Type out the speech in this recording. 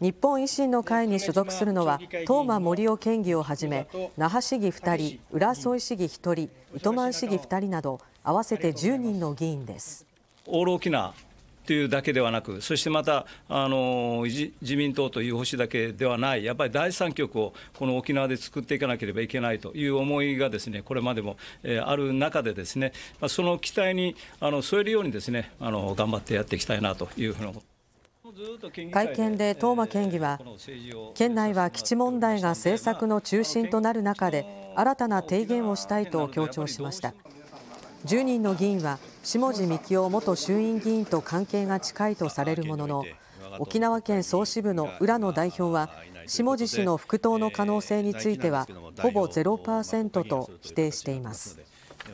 日本維新の会に所属するのは東間森夫県議をはじめ那覇市議2人、浦添市議1人糸満市議2人など合わせて10人の議員です。オール沖縄というだけではなく、そしてまたあの自民党という保守だけではない、やっぱり第三極をこの沖縄で作っていかなければいけないという思いがですねこれまでも、えある中で、ですねその期待にあの添えるようにですねあの頑張ってやっていきたいなというふうに思って会見で東間県議は県内は基地問題が政策の中心となる中で新たな提言をしたいと強調しました10人の議員は下地幹夫元衆院議員と関係が近いとされるものの沖縄県総支部の浦野代表は下地氏の復党の可能性についてはほぼ0%と否定しています。